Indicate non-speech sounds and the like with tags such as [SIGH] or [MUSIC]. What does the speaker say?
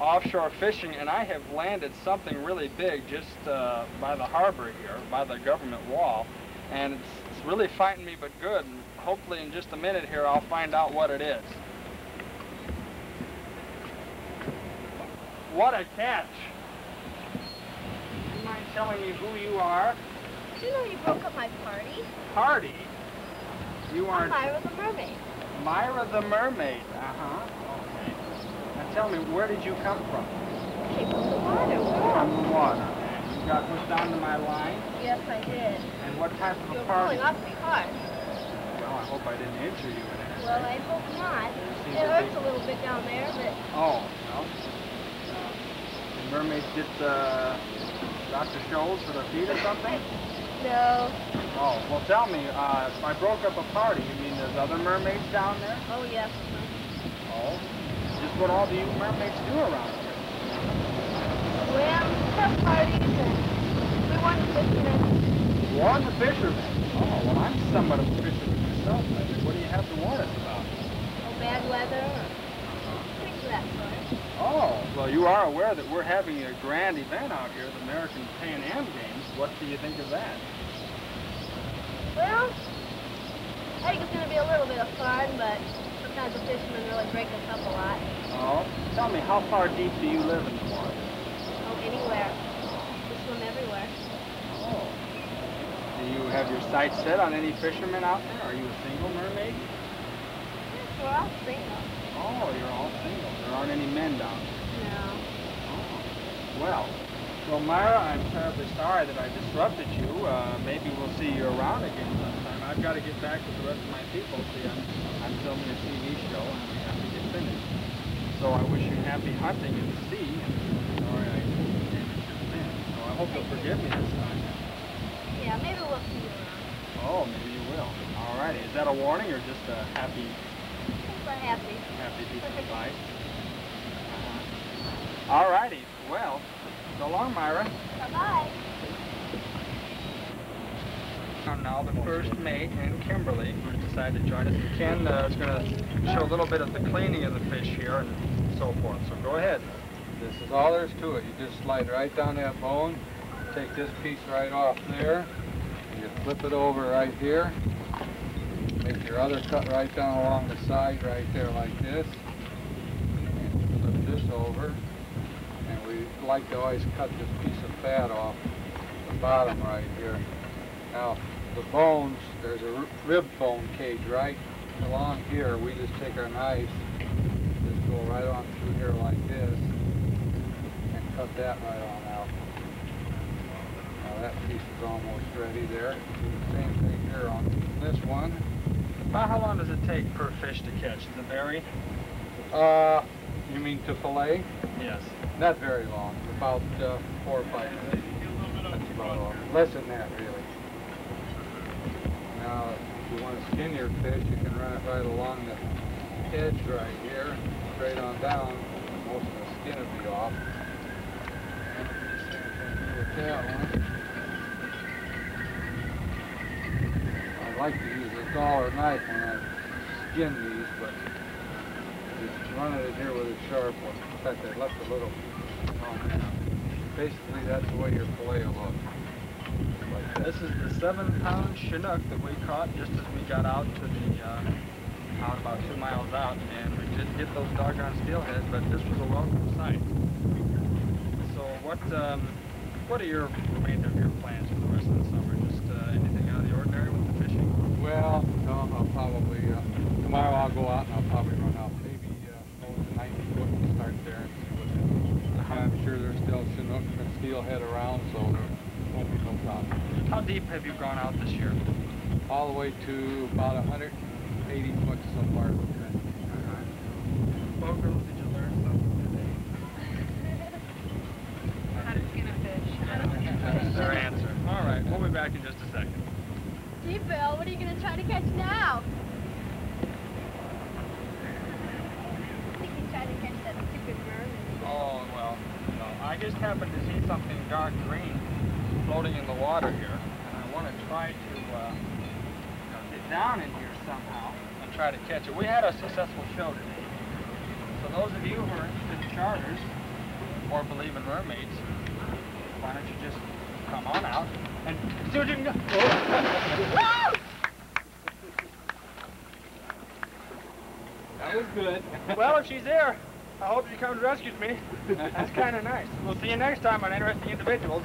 offshore fishing, and I have landed something really big just uh, by the harbor here, by the government wall, and it's, it's really fighting me but good. And hopefully in just a minute here I'll find out what it is. What a catch! You mind telling me who you are? Did you know you broke up my party? Party? You I'm aren't Myra the mermaid. Myra the mermaid. Uh-huh. Tell me, where did you come from? Came from the water. From the water. And you got hooked onto my line? Yes, I did. And what type of You're a party? pulling awfully hard. Well, I hope I didn't injure you in any Well. I hope not. It hurts a little bit down there, but Oh, no. The mermaids get uh, Dr. Scholl's for their feet or something? no. Oh, well tell me, uh, if I broke up a party, you mean there's other mermaids down there? Oh, yes. Oh. What all do you mermaids do around here? Swim, have parties, and we want to fishermen. Warn the fishermen. Oh, well, I'm somewhat of a fisherman myself. I mean, what do you have to warn us about? Oh, bad weather, or things of that sort. Oh, well, you are aware that we're having a grand event out here, the American Pan Am Games. What do you think of that? Well, I think it's going to be a little bit of fun, but sometimes the fishermen really break us up a lot. Oh, tell me, how far deep do you live in the water? Oh, anywhere. We swim everywhere. Oh. Do you have your sights set on any fishermen out there? Are you a single mermaid? Yes, we're all single. Oh, you're all single. There aren't any men down there. No. Oh. Well, well, Myra, I'm terribly sorry that I disrupted you. Uh, maybe we'll see you around again sometime. I've got to get back with the rest of my people. See, I'm, I'm filming a TV show and we have to. So I wish you happy hunting in the sea. And sorry I damaged your fin. So I hope you'll forgive me this time. Yeah, maybe we'll see you around. Oh, maybe you will. All righty. Is that a warning or just a happy, We're happy. happy piece of advice? All righty. Well, so long, Myra. Bye-bye. Now the first mate and Kimberly who decided to join us. Ken uh, is going to show a little bit of the cleaning of the fish here and so forth. So go ahead. This is all there is to it. You just slide right down that bone, take this piece right off there, and you flip it over right here, make your other cut right down along the side right there like this, and flip this over, and we like to always cut this piece of fat off the bottom right here. Now, the bones, there's a rib bone cage right along here. We just take our knife, go right on through here like this, and cut that right on out. Now that piece is almost ready there. Do the same thing here on this one. About how long does it take per fish to catch? It vary? Uh, you mean to fillet? Yes. Not very long, about uh, four or five minutes. That's about all. Less than that, really. Now, if you want to skin your fish, you can run it right along the edge right here, straight on down. Most of the skin will be off. With one. I like to use a dollar knife when I skin these, but just run it here with a sharp one. In fact, I left a little. Basically, that's the way your fillet will look. Like. This is the seven-pound Chinook that we caught just as we got out to the, uh, out about two miles out, and we didn't get those doggone steelhead, but this was a welcome sight. So what, um, what are your remainder of your plans for the rest of the summer? Just uh, anything out of the ordinary with the fishing? Well, no, I'll probably, uh, tomorrow I'll go out and I'll probably run out maybe uh, over to 90 foot and start there and see what happens. I'm sure there's still Chinook and steelhead around, so there won't be no problem. How deep have you gone out this year? All the way to about 180 foot so far. Well, girls, did you learn something today? How to skin a fish. That's their answer. All right, we'll be back in just a second. Gee, Bill, what are you going to try to catch now? I think you tried to catch that stupid mermaid. Oh, well, no. I just happened to see something dark green floating in the water here, and I want to try to uh, you know, get down in here somehow and try to catch it. We had a successful show today, so those of you who are interested in charters or believe in mermaids, why don't you just come on out and see what you can go. [LAUGHS] That was good. [LAUGHS] well, if she's there, I hope she comes and rescues me. That's kind of nice. We'll see you next time on Interesting Individuals.